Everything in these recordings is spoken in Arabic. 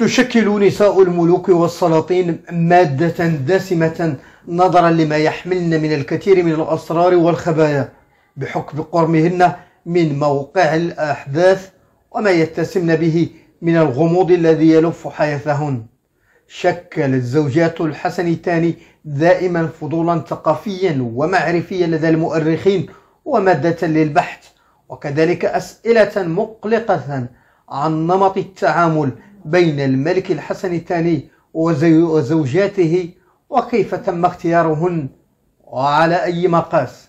تشكل نساء الملوك والسلاطين مادة دسمة نظرا لما يحملن من الكثير من الأسرار والخبايا بحكم قرمهن من موقع الأحداث وما يتسمن به من الغموض الذي يلف حياتهن. شكلت زوجات الحسن الثاني دائما فضولا ثقافيا ومعرفيا لدى المؤرخين ومادة للبحث وكذلك أسئلة مقلقة عن نمط التعامل بين الملك الحسن الثاني وزوجاته وكيف تم اختيارهن وعلى أي مقاس؟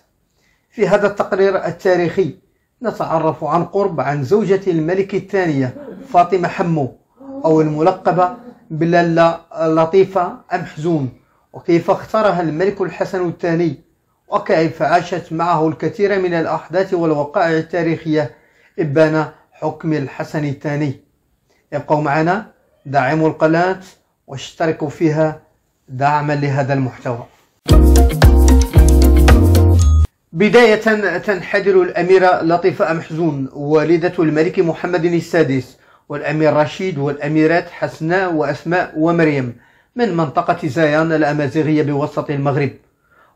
في هذا التقرير التاريخي نتعرف عن قرب عن زوجة الملك الثانية فاطمة حمو أو الملقبة بلالا لطيفة أم حزون وكيف اختارها الملك الحسن الثاني وكيف عاشت معه الكثير من الأحداث والوقائع التاريخية إبان حكم الحسن الثاني. ابقوا معنا دعموا القناة واشتركوا فيها دعما لهذا المحتوى. بداية تنحدر الأميرة لطيفة أمحزون والدة الملك محمد السادس والأمير رشيد والأميرات حسناء وأسماء ومريم من منطقة زايان الأمازيغية بوسط المغرب.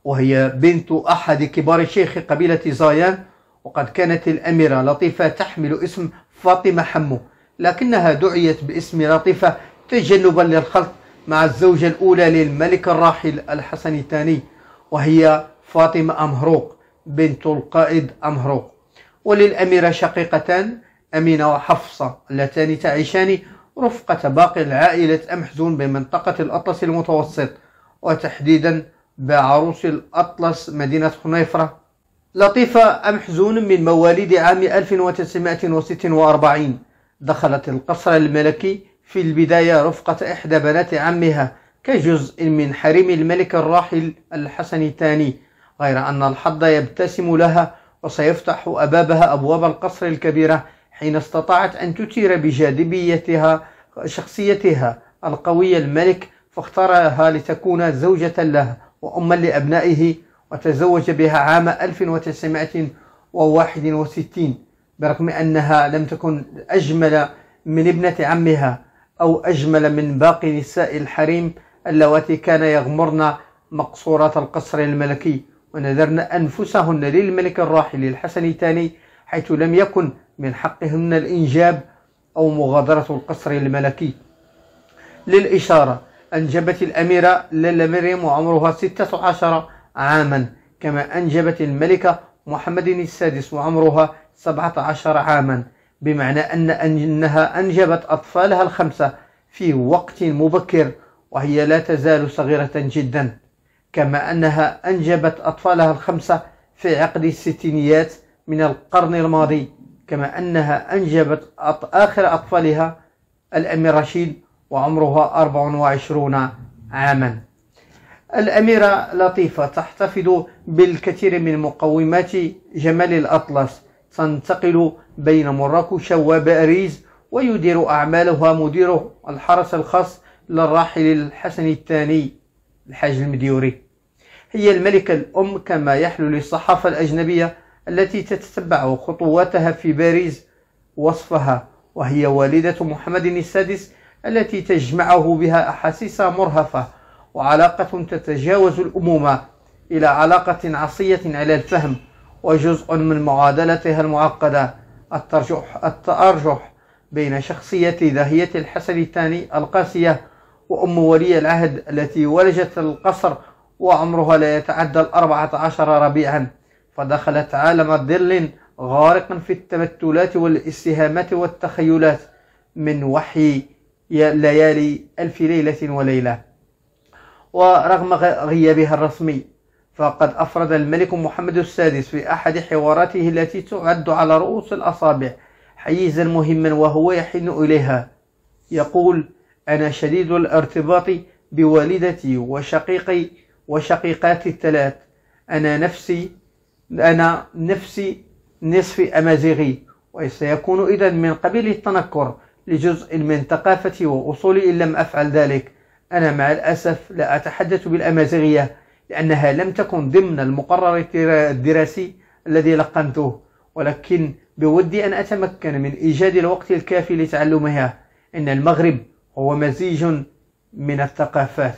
وهي بنت أحد كبار شيخ قبيلة زايان وقد كانت الأميرة لطيفة تحمل اسم فاطمة حمو. لكنها دعيت باسم لطيفة تجنبا للخلط مع الزوجة الأولى للملك الراحل الحسن الثاني وهي فاطمة أمهروق بنت القائد أمهروق. وللأميرة شقيقتان أمينة وحفصة اللتان تعيشان رفقة باقي العائلة أمحزون بمنطقة الأطلس المتوسط وتحديدا بعروس الأطلس مدينة خنيفرة لطيفة أمحزون من مواليد عام 1946 دخلت القصر الملكي في البداية رفقة إحدى بنات عمها كجزء من حريم الملك الراحل الحسن الثاني غير أن الحظ يبتسم لها وسيفتح أبابها أبواب القصر الكبيرة حين استطاعت أن تثير بجاذبيتها شخصيتها القوية الملك فاختارها لتكون زوجة له وأما لأبنائه وتزوج بها عام 1961 برغم أنها لم تكن أجمل من ابنة عمها أو أجمل من باقي نساء الحريم اللواتي كان يغمرن مقصورات القصر الملكي ونذرن أنفسهن للملك الراحل الحسن الثاني حيث لم يكن من حقهن الإنجاب أو مغادرة القصر الملكي. للإشارة أنجبت الأميرة لالا مريم وعمرها 16 عاما كما أنجبت الملكة محمد السادس وعمرها 17 عاما. بمعنى أن أنها أنجبت أطفالها الخمسة في وقت مبكر وهي لا تزال صغيرة جدا. كما أنها أنجبت أطفالها الخمسة في عقد الستينيات من القرن الماضي. كما أنها أنجبت آخر أطفالها الأمير رشيد وعمرها 24 عاما. الأميرة لطيفة تحتفظ بالكثير من مقومات جمال الأطلس. تنتقل بين مراكش وباريس ويدير أعمالها مدير الحرس الخاص للراحل الحسن الثاني الحاج المديوري. هي الملكة الأم كما يحلو للصحافة الأجنبية التي تتبع خطواتها في باريس وصفها وهي والدة محمد السادس التي تجمعه بها أحاسيس مرهفة وعلاقة تتجاوز الأمومة إلى علاقة عصية على الفهم وجزء من معادلتها المعقدة الترجح, التأرجح بين شخصية داهية الحسن الثاني القاسية وأم ولي العهد التي ولجت القصر وعمرها لا يتعدى الأربعة عشر ربيعا. فدخلت عالم ظل غارقا في التمثلات والاستهامات والتخيلات من وحي ليالي ألف ليلة وليلة. ورغم غيابها الرسمي فقد أفرد الملك محمد السادس في أحد حواراته التي تعد على رؤوس الأصابع حيزا مهما وهو يحن إليها. يقول أنا شديد الارتباط بوالدتي وشقيقي وشقيقاتي الثلاث. أنا نفسي أنا نفسي نصف أمازيغي وسيكون إذا من قبيل التنكر لجزء من ثقافتي وأصولي إن لم أفعل ذلك. أنا مع الأسف لا أتحدث بالأمازيغية لأنها لم تكن ضمن المقرر الدراسي الذي لقنته ولكن بودي أن أتمكن من إيجاد الوقت الكافي لتعلمها. إن المغرب هو مزيج من الثقافات.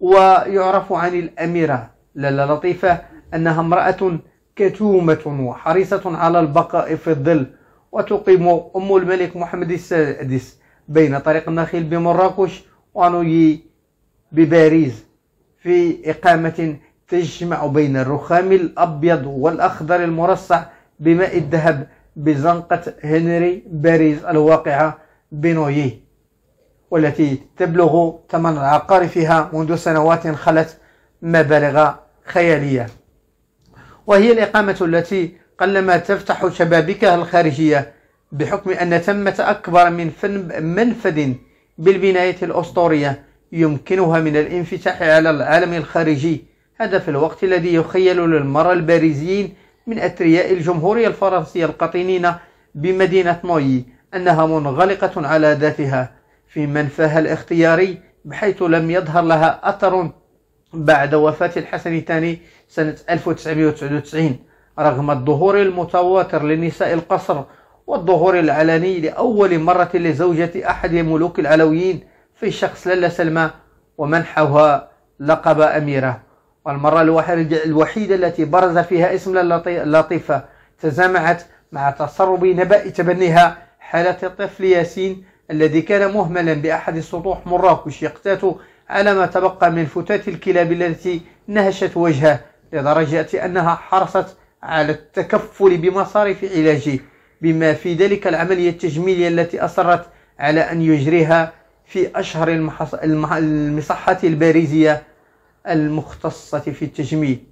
ويعرف عن الأميرة لالا لطيفة أنها امرأة كتومة وحريصة على البقاء في الظل وتقيم أم الملك محمد السادس بين طريق النخيل بمراكش ونوي بباريس. في إقامة تجمع بين الرخام الأبيض والأخضر المرصع بماء الذهب بزنقة هنري باريس الواقعة بنويي والتي تبلغ ثمن العقار فيها منذ سنوات خلت مبالغ خيالية. وهي الإقامة التي قلما تفتح شبابيكها الخارجية بحكم أن ثمة أكبر من منفذ بالبناية الأسطورية يمكنها من الانفتاح على العالم الخارجي. هذا في الوقت الذي يخيل للمرأة الباريزيين من أثرياء الجمهورية الفرنسية القطينين بمدينة نوي أنها منغلقة على ذاتها في منفاها الاختياري بحيث لم يظهر لها أثر بعد وفاة الحسن الثاني سنة 1999 رغم الظهور المتواتر لنساء القصر والظهور العلني لأول مرة لزوجة أحد ملوك العلويين في شخص لالا سلمى ومنحها لقب أميرة. والمرة الوحيدة التي برز فيها اسم اللطيفة تزامعت مع تسرب نبأ تبنيها حالة الطفل ياسين الذي كان مهملا بأحد سطوح مراكش يقتات على ما تبقى من فتات الكلاب التي نهشت وجهه لدرجة أنها حرصت على التكفل بمصاريف علاجه. بما في ذلك العملية التجميلية التي أصرت على أن يجريها في أشهر المصحات الباريزية المختصة في التجميل.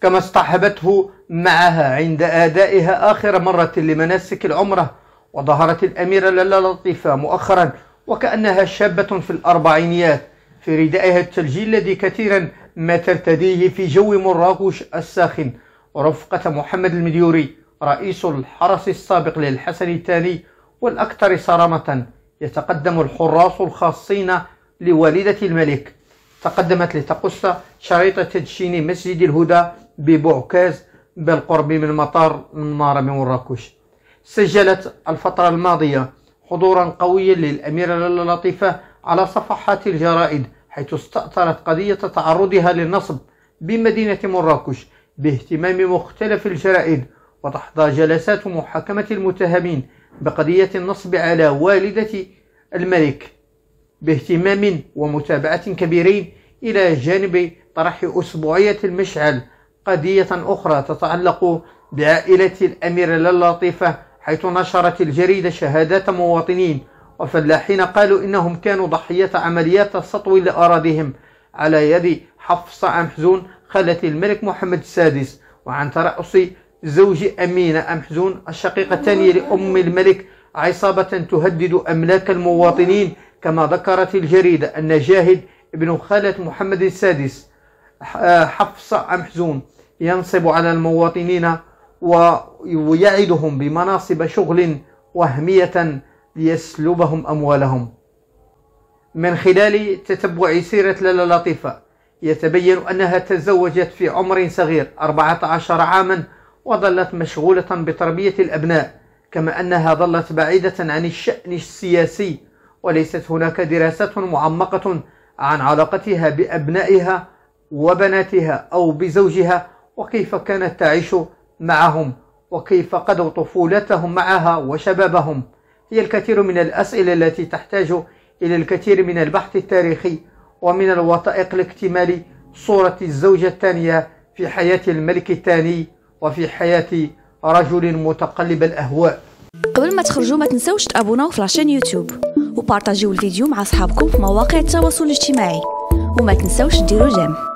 كما اصطحبته معها عند أدائها آخر مرة لمناسك العمرة وظهرت الأميرة لالا لطيفة مؤخرا وكأنها شابة في الأربعينيات. في ردائها الثلجي الذي كثيرا ما ترتديه في جو مراكش الساخن ورفقة محمد المديوري رئيس الحرس السابق للحسن الثاني والأكثر صرامة. يتقدم الحراس الخاصين لوالدة الملك. تقدمت لتقص شريط تدشين مسجد الهدى ببعكاز بالقرب من مطار المنارة بمراكش سجلت الفترة الماضية حضورا قويا للأميرة لطيفة على صفحات الجرائد حيث استأثرت قضية تعرضها للنصب بمدينة مراكش باهتمام مختلف الجرائد وتحظى جلسات محاكمة المتهمين بقضية النصب على والدة الملك باهتمام ومتابعة كبيرين إلى جانب طرح أسبوعية المشعل. قضية أخرى تتعلق بعائلة الأمير اللطيفة حيث نشرت الجريدة شهادات مواطنين. وفلاحين قالوا إنهم كانوا ضحية عمليات سطو لأراضيهم. على يد حفصة أمحزون خالة الملك محمد السادس وعن ترأس زوج أمينة أمحزون الشقيقة الثانية لأم الملك عصابة تهدد أملاك المواطنين كما ذكرت الجريدة أن جاهد ابن خالة محمد السادس حفصة أمحزون ينصب على المواطنين ويعدهم بمناصب شغل وهمية ليسلبهم أموالهم. من خلال تتبع سيرة لالا لطيفة يتبين أنها تزوجت في عمر صغير 14 عاما وظلت مشغولة بتربية الأبناء كما أنها ظلت بعيدة عن الشأن السياسي وليست هناك دراسات معمقة عن علاقتها بأبنائها وبناتها أو بزوجها وكيف كانت تعيش معهم وكيف قضوا طفولتهم معها وشبابهم. هي الكثير من الأسئلة التي تحتاج إلى الكثير من البحث التاريخي ومن الوثائق لاكتمال صورة الزوجة الثانية في حياة الملك الثاني وفي حياة رجل متقلب الأهواء. قبل ما تخرجوا ما تنسوش تابوناو في la chaîne YouTube وبارطاجيو الفيديو مع أصحابكم في مواقع التواصل الاجتماعي. وما تنسوش ديروا j'aime.